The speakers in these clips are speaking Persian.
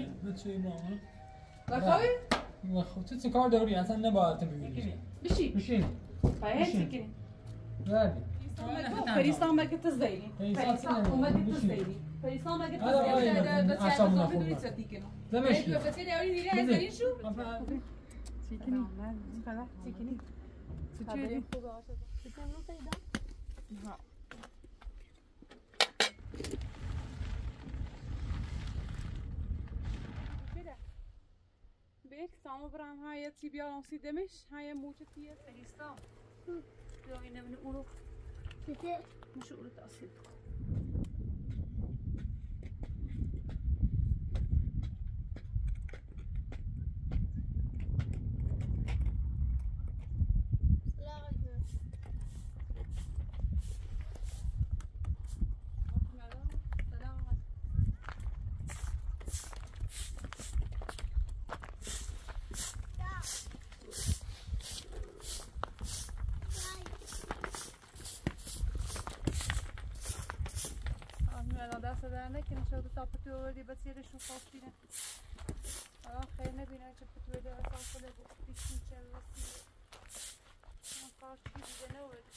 بچه ما. بخوابی؟ خب تو چه کار داری؟ اصلا نباید تو ببینی بشی بشین. بشین. بله. پریستان مگه تزدیری چه مگه بشین. تزدیری پریستان مگه تزدیری. اعصابمون خوب نکن. دمش گرم. بچه دیاری دیری از بده. این شو. چیکنی؟ فقط چیکنی؟ تو چی Bek, samen bram ha je tibia langs demis, ha je moetje tier. پریستان بیا این نمونه اونو. چطور مشو اونو تأثیر کن الان پتو وردی بس یه رشون خواست بینه الان خیر نبینه چه پتو وردی اصلا خله بود بیشتین چه رسیده من کار چی دیگه نورد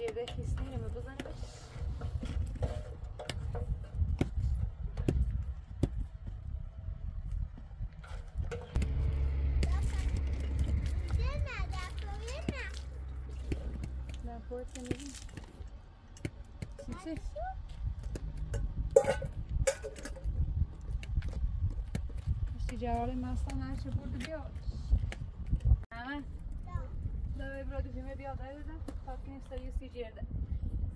یه جیبه خیستی نمه بزنه در پورت نمیدیم سیسی اشتی جوال مستان هرچه برده دو برادو فیمه بیاد داره ده تا کنیم سری سی جرده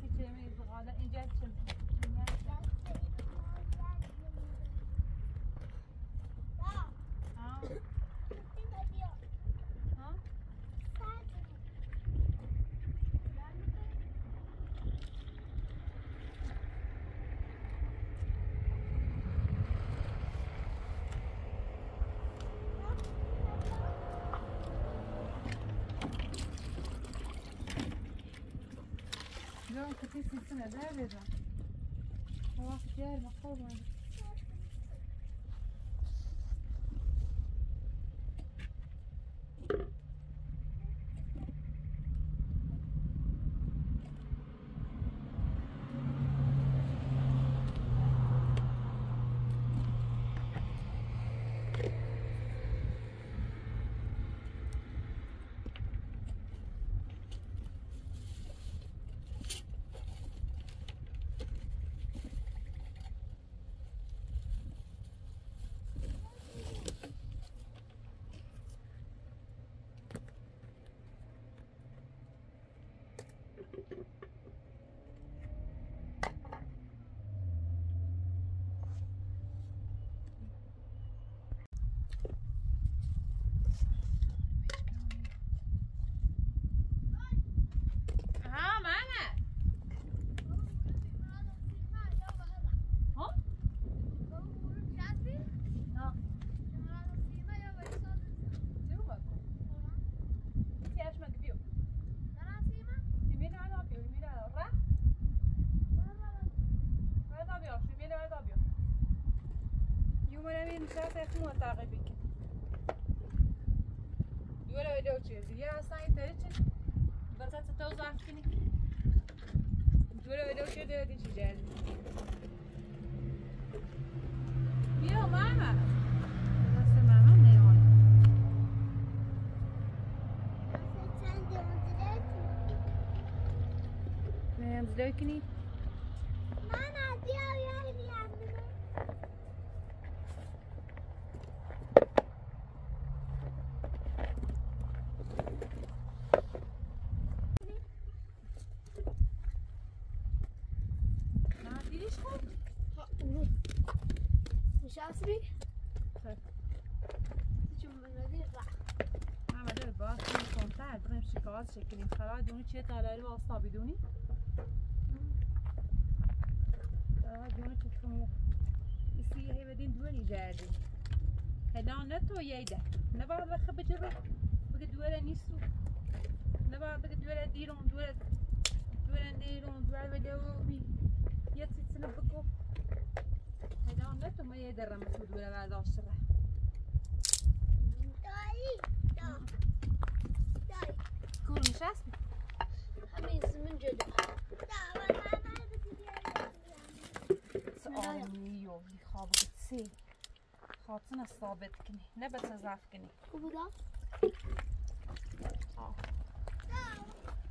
سی جرده این بقاله اینجا چم ها ها جون كتير سنة باردة واحد جاي مخوض مامورم این ساعت دين ثلاثة يخمو تاغي بك يولا ودوتي زيا ساي تريتش برتات توزع فيني يولا ودوتي دي جاز يا ماما Am zdeukening. مشيت على الواسطة بدوني؟ آه، دوني تفهموا بس هي بدين دوالي جاعدين هدا نتو يايدا نبعض بخبج الروح بقد ولا نيسو. نبعض بقد ولا ديرون دولا دولا نديرون دولا بدوبي ياتي تنبكو هدا نتو ما يدرى مسود ولا بعد الشرح Cool, Jasmine. همین زمین جدا دا و آمی و هی خواب سی خاطن ثابت کنی نه به ضعف کنی بودا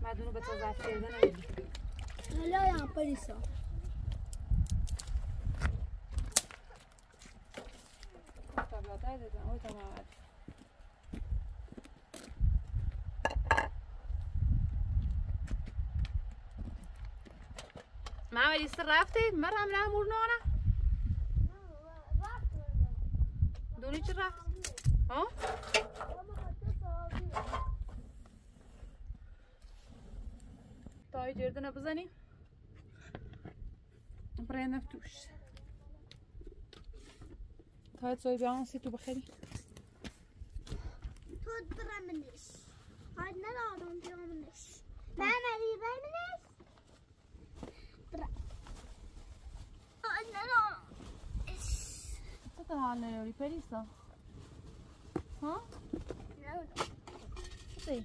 مدونو به ضعف کردن نمیدی حالا یا پلیسا تابلاتای دادن اوی تمام محمد ایست رفتی؟ مرم نه مورنانه دونی چی رفت؟ ها؟ تای جردن بزنی؟ برای نفتوش تای سوی بیان سی تو بخیری تو برمنش هاید ندارم بیامنش من علی برمنش برا هاید ندارم پریسا؟ ها؟ ندارم چی؟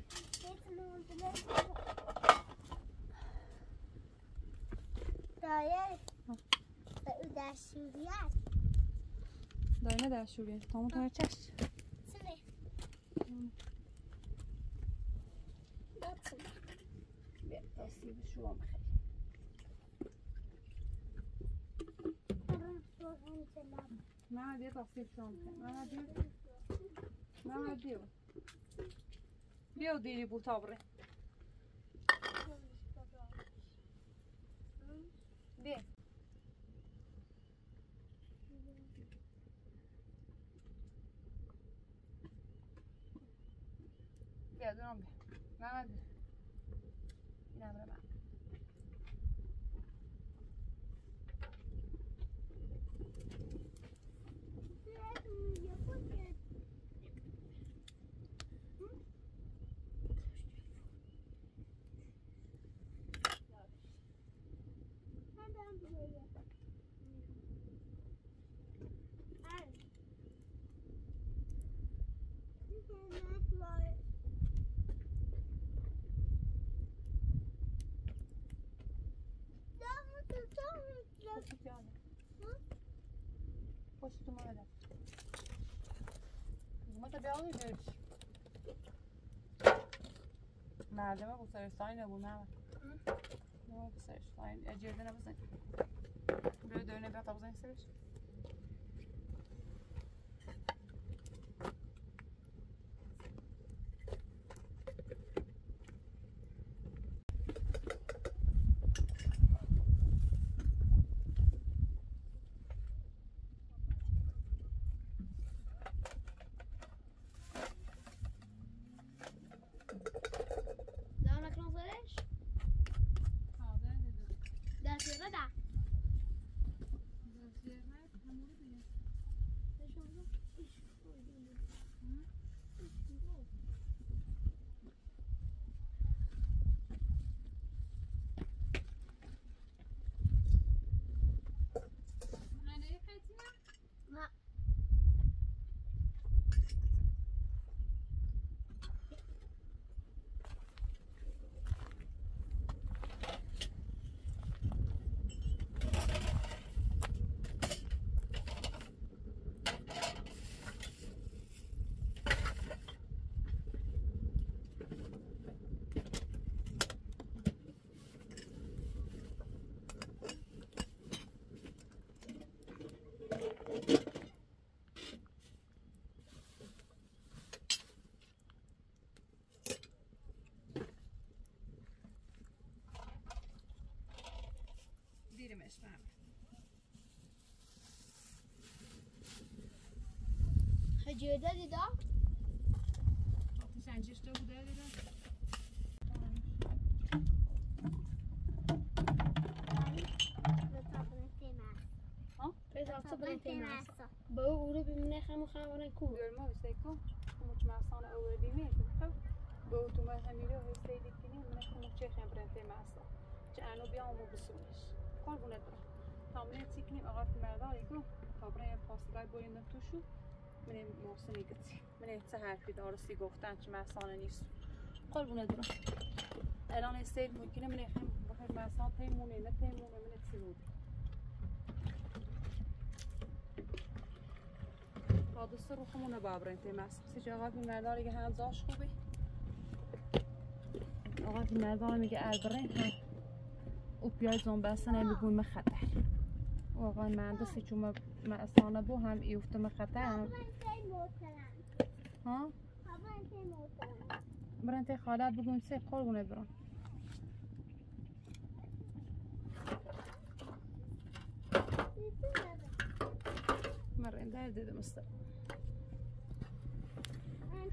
دایه او در سوریه دای نه در شوریه تا اون تا چش سنه داتسن بیا تا سیب شو بخیر نه بیا تا سیب شو بخیر نه بیا نه بیا بیا و دیری بو تابره Хочешь тумана? Zmyte biały dzieci. Nadzieję, bo sobie stajnie, bo nawet. Vamos passar isto lá. A Giordana vai Meu Deus, não é para estar usando isso. Dirimes már. Hogy jöjjön ide? Ott is egy is több. تین ماسو بو اوروب ایم نه خمو خاورن کوو گلمو استے کوو موچ ما صاله اول بي ميخو بو تو ما حميله و سيديتيني منو چي خمبرن تي ماسو چانو بيام و بوسو ايش كاربونتر تا منيت سيكني اغات ما دار اي کوو قابري فاستراي بو اين توشو منين موسه مي گسي منيت سهار کي دارسي گفتن چ ما صاله نيست كاربونتر الان استے ممكنه من رحم بخي ما سان تي موني نه تي مون منيت حادثه رو خمونه بابرین تیمس سی آقا فی مردار که هم زاش خوبی. آقا فی مردار میگه البرین هم او بیای زنبستن هم بگوی مخطر و آقا مهندسی چون مسانه بو هم ایفته مخطر هم. ها؟ برن تی خاله بگوین سی قربونه برن. در دیدم است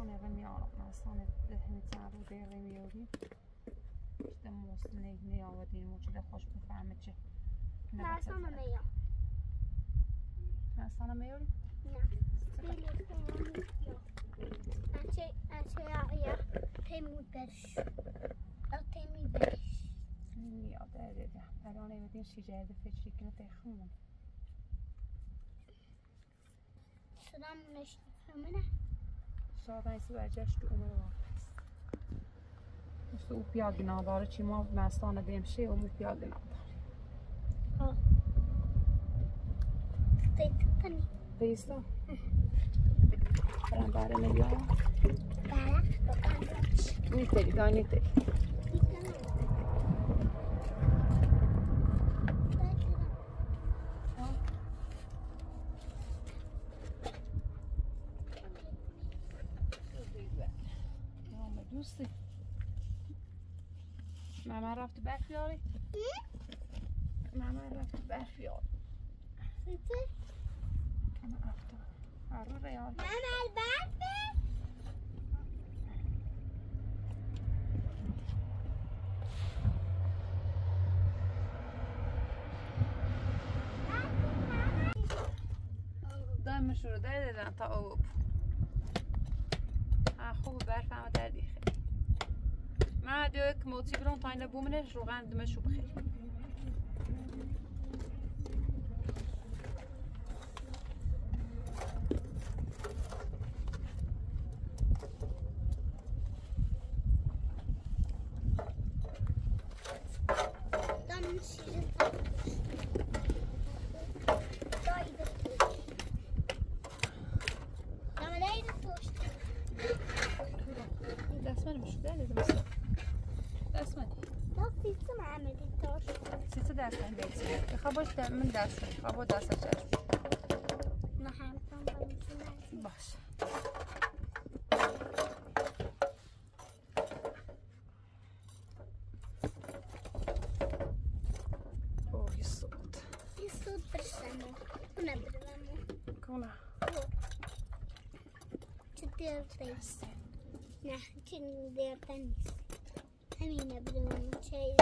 ایرنتش قربونه مستان رمیارم مستان دهنی تعرو ده رمیاری işte موست نه نه آوردین موچه خوش بفهمه چه مستان میاری؟ میاد ده دیده الان ایمدین شیجه فکری کنه تخمون شاید ایسی برجشت تو عمر واقعست مثل او پیاد بنا داره چی ما مستان دیمشه و مو پیاد بنا داره بیستا برم بره نگاه نیتری دای نیتری دوستی ماما رفت برف یاری ماما رفت برف یاری ماما رفت آره یاری دایم شروع در دادن تا اوب. ها خوب برف هم در دیخه ما دوك موتي برون طاينة بومنش روغان دمشو بخير دست من مشو سیت دست من بیتی بخواه باش من دست من بخواه با دست چشم باش اوه یه صوت کنه نه چنین دیرتن نیست. همینه بدون چه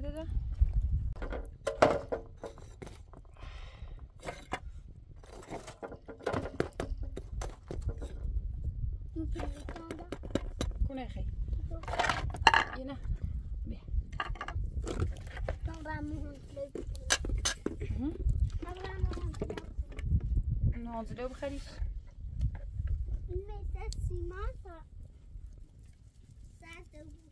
verder. Kunege. Jena. is No, onze dat Simon. Ook.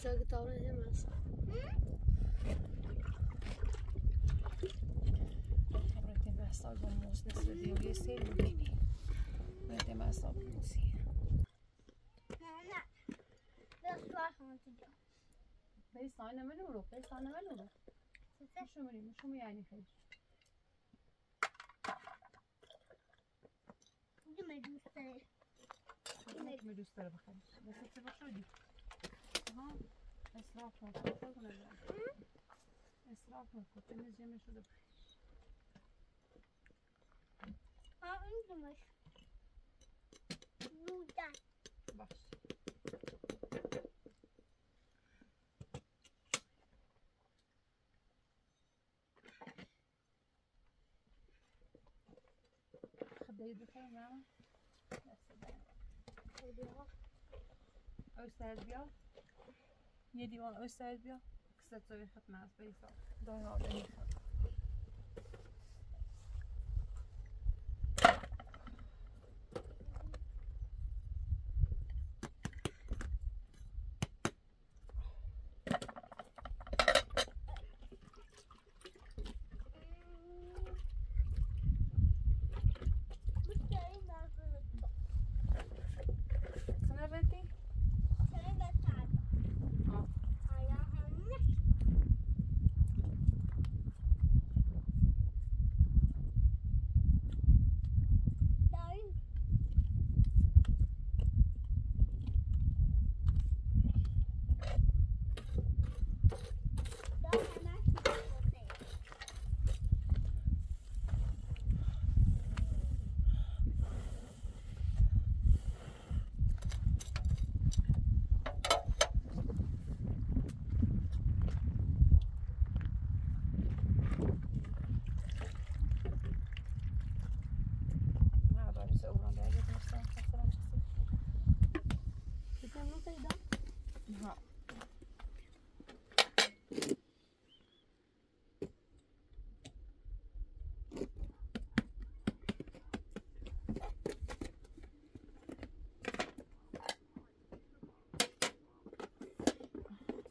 que tal é massa. Abrete massa با موز نصف دیوی سیل بگینی Abrete massa بوزی نه نه بسرک خونده جا بری سانه منو رو بری سانه منو رو شو مریم شو یعنی خیلی. دوست داری می دوست داره بخریش بس چه بخوردی ها اصراف نکن خود کنه اصراف نکن تمیز جمع شده بخریش ها این دومش بودن باش خدایی بخیر ماما دست درد. اوسترد بیا یه jedli on oyster je bio. K srdcu je 15, 50. Dojno,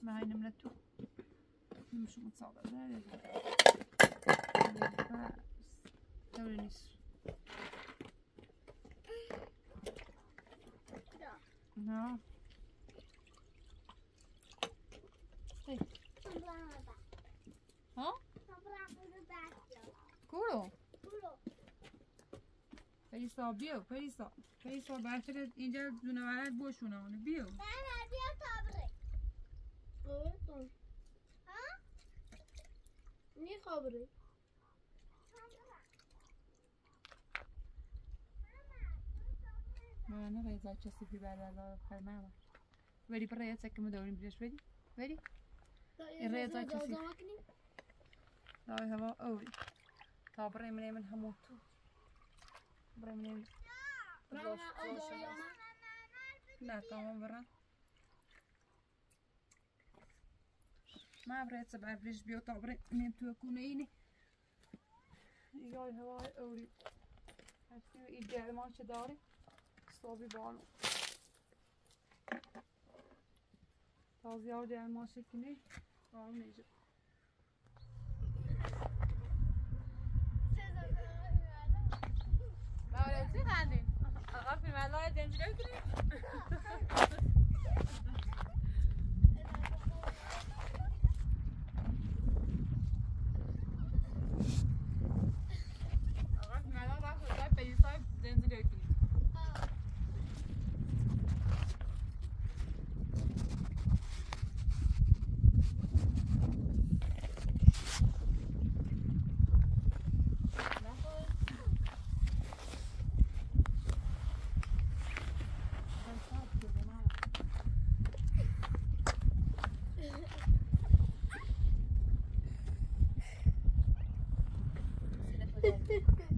ما هاي نملته نمشي متصابة لا لا دوري نصف ها ها کورو پریسا بیو پریسا پریسا بچه اینجا جونورت بشونه بیو Niye kabri? من غیزا کسی بی بعد از خیر ماما ولی برای یه سکه مدوریم بیش بدی ولی الرياضة كيف؟ لا هوا أوي طب بري من من هموتو بري من لا تمام برا ما بريت سبع بريش بيو طبري من تو كونيني يا هوا أوي هستی ایجاد ما چه داری؟ صابی بانو تازه ها جای ما شکنی بانو نیجا باره چی خندی؟ آقا فیلم Okay.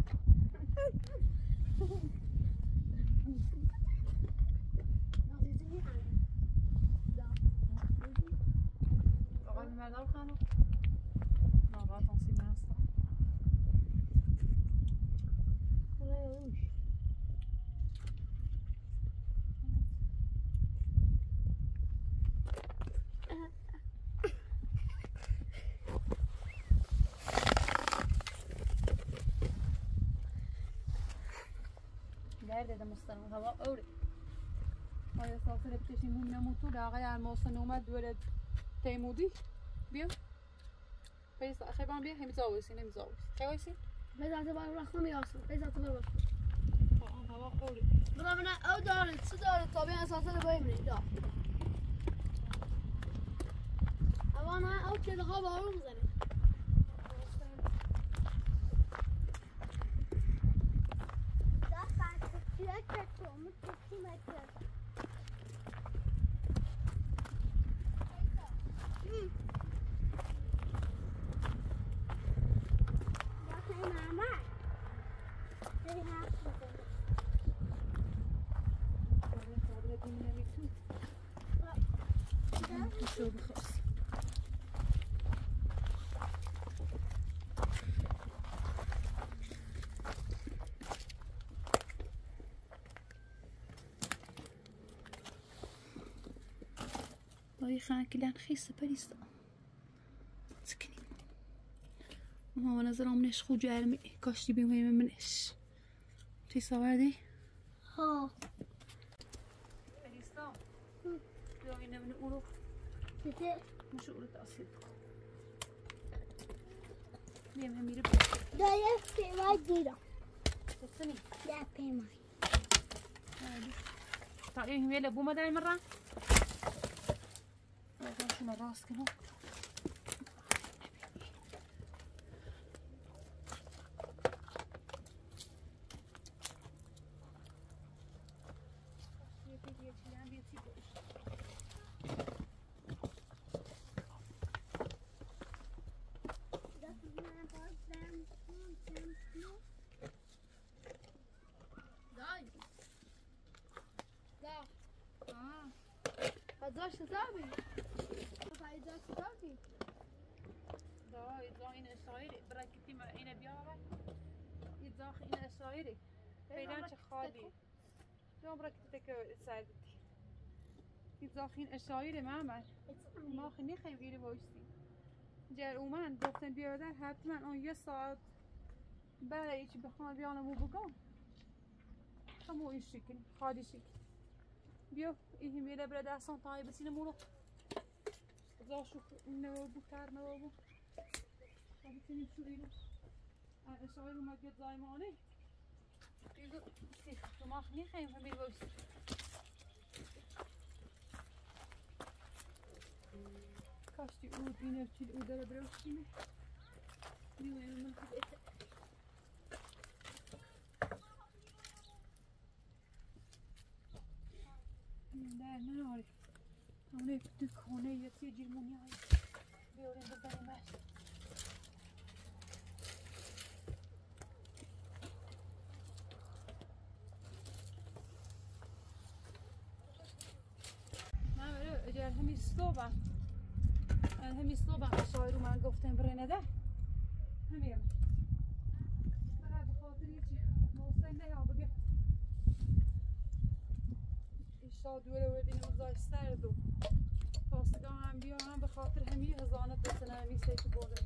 درد مستنم هوا اوره آیا ساسر بکشیم نموتو آقای الماسن اومد دوره تیمودی بیا پیس خیبان بیا همیز آویسی نمیز آویسی خیلی آویسی بذار تبار رخم یاسو بذار تبار رخم هوا خوری برا من او دارد چه دارد تا بیان اساسا رو بایم رید اما نه او که دقا بارون می‌زنه باید خانه کلان خیسته پریستا سکنی ما نظرم منش خو جرمی کاشتی بیمه منش تی ساوردی؟ ها پریستا بیا اینه من اورو دیگه مشو اورو تاثیر بکن بیم هم میره دایه پیمای گیرم بسنی ده پیمای تا این همیله بوما در مرة شما راست کنو دای دا تابی ازاش تابی دا إذا این اسرائیلی. برای کتی ما اینه این اسرائیلی. فعلا چه خالی. جام برای کتی که سعدتی إذا این اسرائیلی معمر ما خیلی خیلی باشتی جر اومن گفتن بیادر حتما اون یه ساعت برای ایچی بخوان بیانمو بگم همو این شکل خالی شکل. بیا این همیله برای دستان تایی بسینه مورو زاشو نو بو کار نو بو خالی کنیم شو ایرو اشاره رو مگه زایمانه ایگو سیخ تو ما خیلی خیلی همین باشتی کاشتی اود اینه چیل اود داره بروشتینه میوه من خیلی در نهاری همونه دکانه یا سی جیرمونی های بیاریم بزنیم بس من بره اگر همین صبح همین صبح اشای رو من گفتم بره نده همین برای بخاطر یه چی محسن نه یا بگه ایشا دوره وردین روزای سرد و پاسگاه هم بیا هم به خاطر همی هزانت بسنه همی سیک برده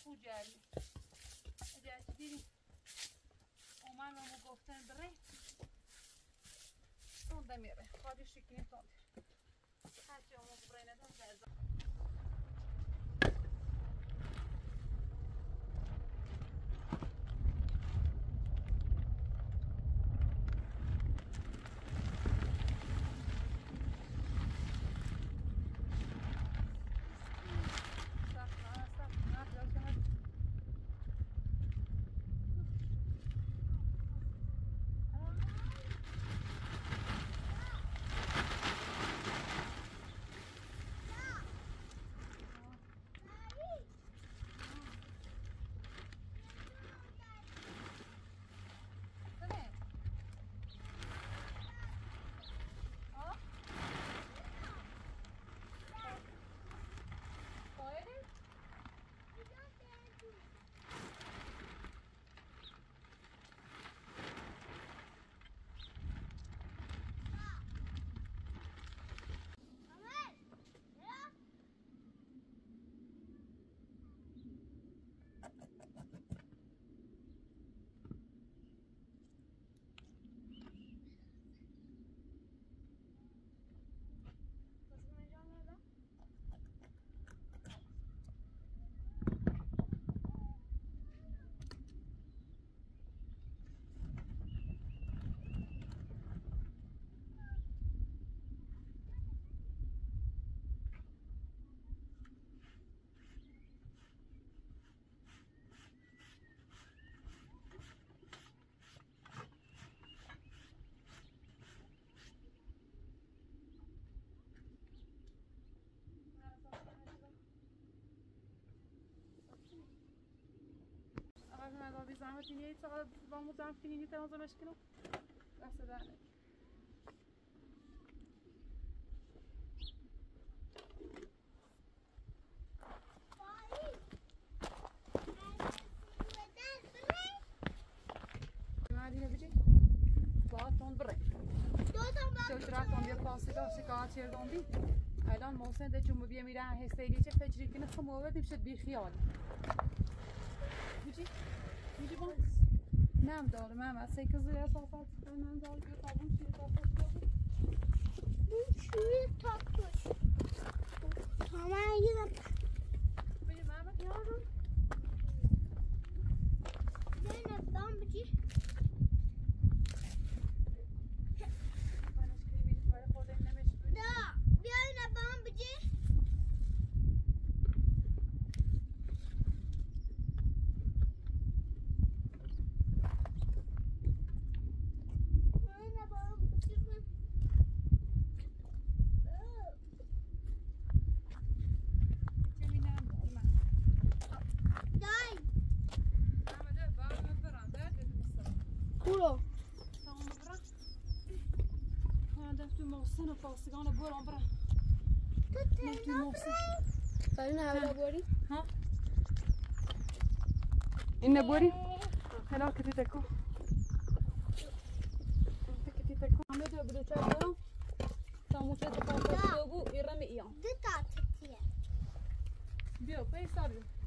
چند خود جری اجازه دیدی اومد و گفتن بره. تونده میره. خواهدی شکنی تونده هرچی بره wandel dan vind je niet aan zo'n kilo. Dat is dat. Sotrat bir plastik şikayet çevirdi. الان محسن ده بیه میرن هستیلی چه فجری کنه خم آوردیم شد بی خیال بجی بجی بان نم داره من از سه کزی از آفت من داره که تابون شیر تاپوش داره شیر تاپوش تمام یه بجی من یارم Zeynep dan bıcı. Da, bir oyna dan bıcı. Oyna dan bıcı mı? Day. Kuro. تو محسن و فاسگان برام برام نه تو محسن برای نه باری. ها؟ این نبوری هلا کتی تکو کتی تکو همه تو بده چای برام تا موشه تو پاس بو ایرم ایام. Det tar tid. بیا بیا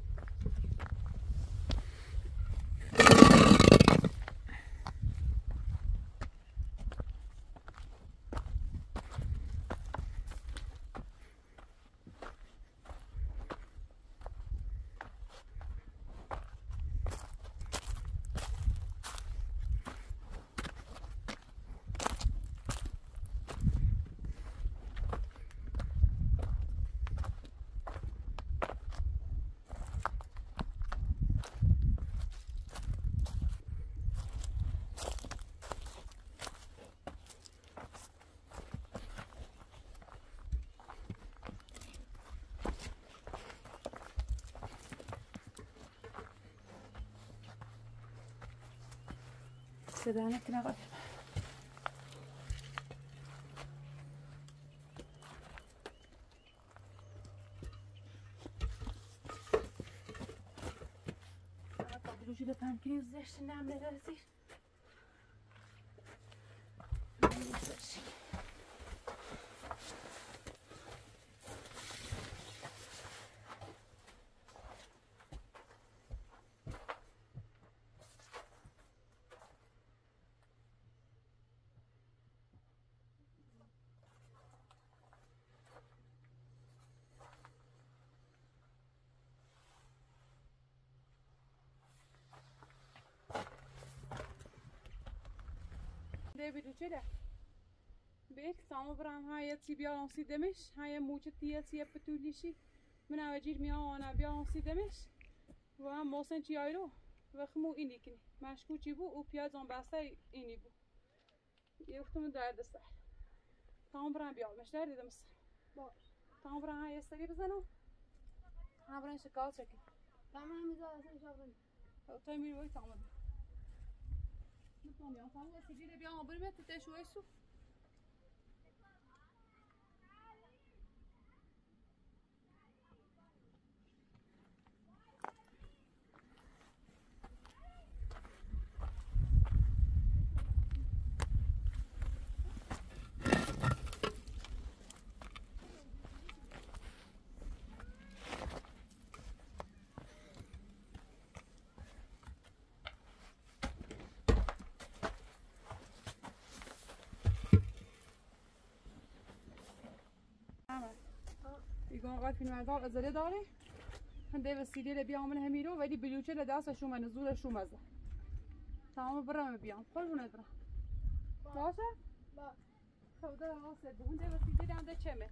صدا نکنه آقا وجود پنکری زشت نم برام های تی بیا آنسی دمش های موچه تیه تیه پتولیشی. من اوجیر میا آنا بیا آنسی دمش. و هم موسن چی آیرو و خمو اینی کنی مشکو چی بو او پیاز آن بسته اینی بو یه وقتمون درد سر. تمام برام بیا مش درد دم سر. تمام برام های استری بزنم. هم برام شکال چکی تمام همیزا اصلا شاقل تا میری وای تمام نتونم بیام تمام استری رو بیام بریم تتش وایسو قاعد في المعذاب ازاله داري هنده اللي بيعمل من هميرو ولی بلوچه لداسه شو منزول شو مزه تمام بيعم كل من برا باشه؟ باش خب ده واسه ده هنده وسيله ده چمه.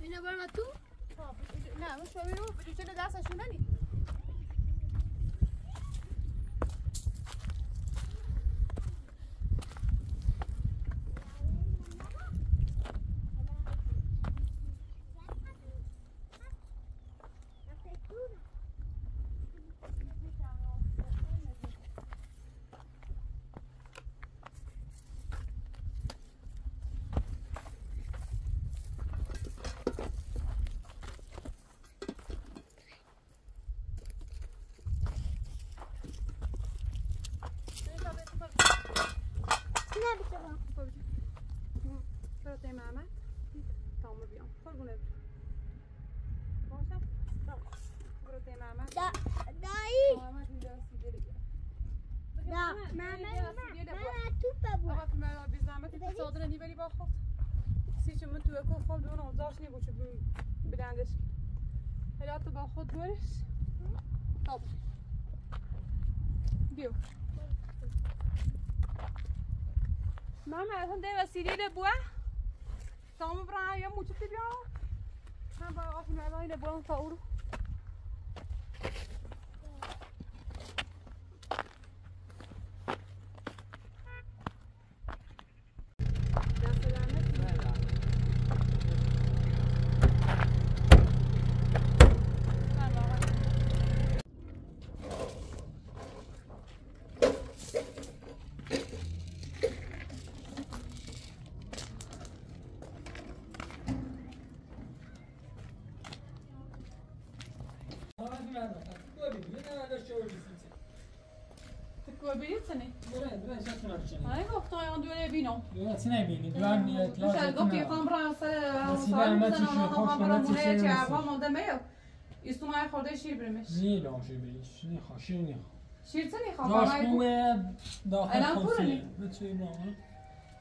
اینو برم تو. نه مش هميرو بلوچه لداسه شو نني نه بسرم برو تای محمد تمام بیام قربونه باشه برو تای محمد دا دایی محمد اینجا سیگاری بیار دا ماما ماما تو بابا آقا که من بی زحمت تو صادر نی بری با خود سی چه من تو اکو خود دون اوزاش نی بوچه بدندش حالا تو با خود برش. خب. بیو. ماما هم ده وسیله ده بوه. تمام برای یا موچه تی بیا هم با آقا که من اینه بوه تا اورو. دست jag kommer bra så så Sidan så med till någon kors, kommer med bra till med tjej, jag med var man det med. Just nu jag hörde skibrumish. Shirtsani داش khabar. خوبه داخل خود پرنی. بتوی ما.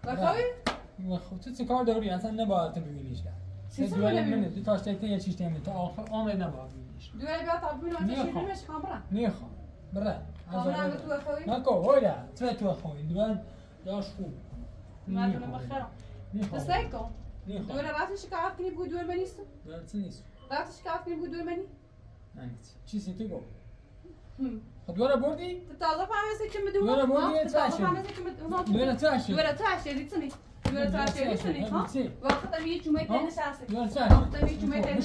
بخوای؟ خب تو چه کار داری؟ اصلا نباید تو ببینیش چیزی دوره نبینی؟ منه دو تاش تکته یه چیز تیمه تا آخر عمر نباید ببینیش دوره بیا تابون و می‌خوام. شیبرمش خبره. نیخوام بره خبره به تو خوای؟ نکو تو تو خوی دوره داش خوب. ما دونه بخیرم. نیخوام دسته کن. نیخوام دوره راتش شکایت کنی بود دوره بنیست. دوره چی نیست راتش شکایت کنی بود دوره بنی. نه چیزی تو گو خب دوره بردی تو تازه فهمیسی که مدونه. دوره بردی تو تازه تاشه. فهمیسی که مدونه. دوره تو هشت دوره تو هشت دوره. وقت می جمعه. دوره تو وقت می جمعه نه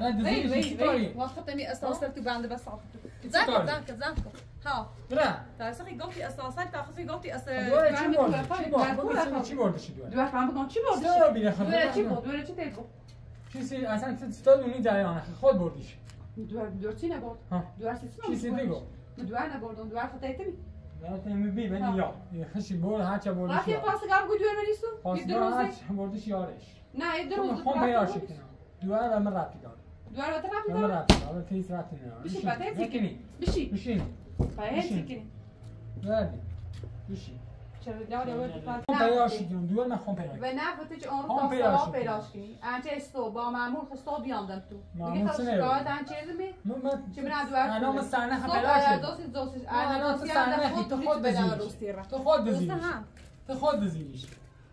وي دزی وي چی وي کاری وقت مي اساسا تو بند بس؟ تذاكر تذاكر تذاكر ها بره تاسخي قلتي اساسا تاخذي قلتي اس دوره چی چی چی بردی دوره دوار فهم بگم چی بیره دوار چی بود دوار چی تیگو چیزی اصلا ستاد اونی جریان خود بردیش دوار دوار چی نبود ها دوار سیسما چیزی دیگو دوار نبردم دوار فتایتمی نه تمی بی ولی یا خشی بر هر چه بردیش رفتی یا پاس گام گو دوار بنیستو پاس یه هر چه بردیش یارش نه یه تو روز خون پیار شکنم دوار و من رفتی دار دوار وقت رفتی من دار رفتی دار تیز رفتی نه بشی بعد تیکنی بشی بشین بعد بشین. تیکنی بردی بشین چرا تو پیداش کنم دوار من خون پیدا و نه فتش اون خون رو پیداش تا. پیداش کنی انچه استو با معمول خستو بیاندم تو. دیگه تا چه شکایت انچه می چه من دو من صحنه صبح پیدا شد دوست دوست الان تو صحنه تو خود بزنی. تو خود بزنی. تو خود بزنیش تو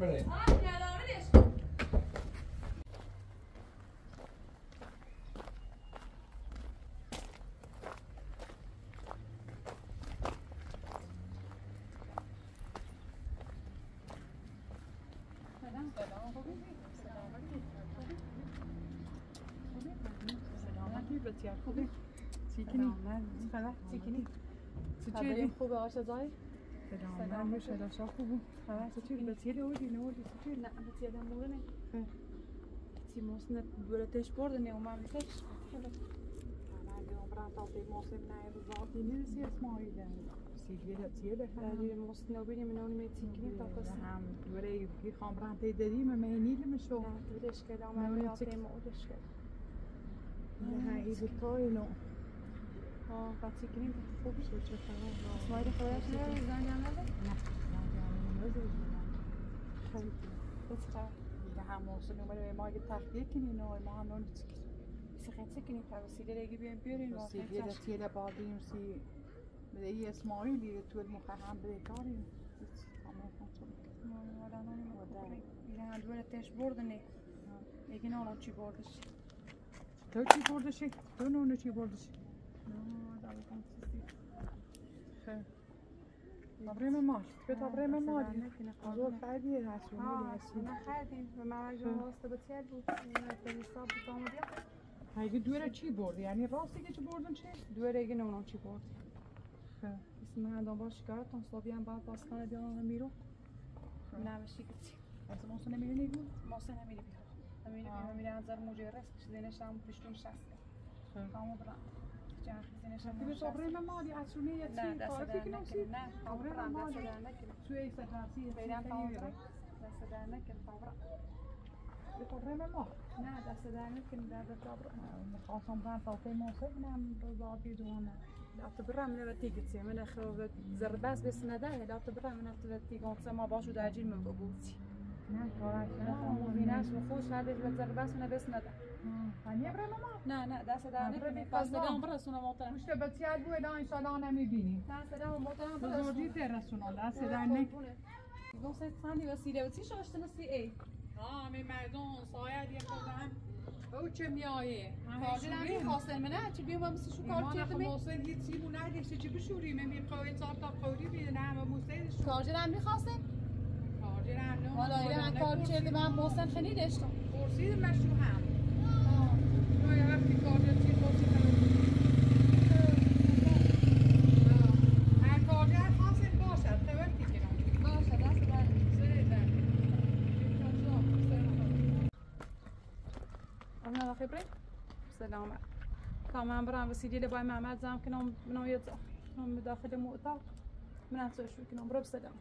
بس بدونی اخونا چتی کنم ده مشكلة بس یه دیواری دیگه بزن. ازداری شو اما انزم دوره بزن لا بار دوار تيت زين صوبنا يا قصنا بالا من يا يجي مدام، بورد شو خم بدك؟ من يارمش مصوري تبدا روس ما خم صوت دوار من فياك تبي شغال على لسان ما خم صوت دوار فياك دوره Salam. Moi, je suis à la charte vous. Ah, c'est tu le ciel ou le ou le ciel. Non, le ciel est mourir. Si mon snap ولا تشبور دني وما عملتش حلو أنا عندي عمرها تعطي موصل معايا بالضبط ديال سي اسماعيل سي ديالها ديالها هذه موصلنا بيني من هون ما تيكني تعطي نعم ولا يبكي عمرها تعطي ديما ما يني لما نشوف ولا شكل عمرها تعطي ما ولا شكل هاي بالطايله آه قطعی کنیم خوب چه چه خبر اسماعیل خودش نه زنگ نده نه خیلی بس خبر ده هم موصل اومده ما اگه تخلیه کنین و ما هم اون بس خیلی سکنی تا وسیله دیگه بیایم بیاریم و Silvia Tiele بعدیم سی به ای اسماعیلی تو المخهم بیکاری بیرن دولتش برده نه یکی نه چی بردش تو چی بردشی؟ تو نونو چی بردشی؟ خیر تبریم مال به تبریم مال آزور خیلی رسولی آه رسول نه خریدیم و من جو واسطه به تیل بود به حساب بتام بیا هیگه دوره چی بردی؟ یعنی راستی که چی بردن چی؟ دوره دیگه نونم چی برد خیر اسم من دنبال شکایت تون صبحی هم بعد باز کنه بیان هم میرو نمیشی کسی از ما سنه میرینی بود؟ محسن نمیری بیا نمیری بیا میری انظر مجرس زینش هم پشتون شسته کامو برام جان زینش هم به تبریم مالی اصولی یه نه چی؟ دست کارتی در نسی؟ نه کامو تبریم برام دست مالی در نکنه توی ای سجاسی یه بیرم برام دست در کامو برام به تبریم مال نه دست در نکنه در در برام می‌خواستم برم تاقی موسیقی نم بزادی دوانه لابد برام من بتيجي تسي من اخو زرباس بس ندا لابد من بتيجي قصة ما باشو داجيل من نه نه في ناس وخوش هذا اللي زرباس من بس نه نه دست در آه، نکنه برای پس فضا. بدم برا سونا موترم مشت بسیار بود الان انشالله نمی‌بینی دست در موترم بزرگی ترسونال دست در نک دو سه ثانیه وسیله وسی شاشته نسی ای ها می مردم سایه دیگه خودم او چه میایه کارجن هم می‌خواستن منه چی مثل شو کار ایمان کرده اخو می موسیقی یه چی بو نداشته چی بشوری می می قوی چهار تا قوری بیده نه همه موسیقی شو کارجن هم هم نه حالا من کار کرده من محسن خیلی داشتم. پرسید مشو هم. وقتی چی سلام. تمام برام لي باي محمد زام كنا من يطلع من داخل مؤتمر من أنسى شو كنا برا بسلام